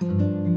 Bye.